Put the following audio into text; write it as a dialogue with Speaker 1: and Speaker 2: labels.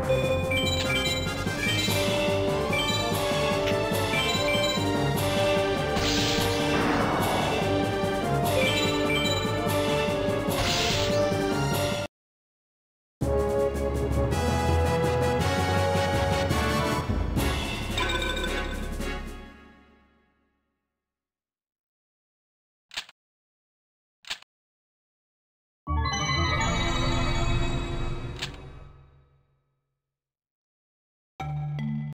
Speaker 1: you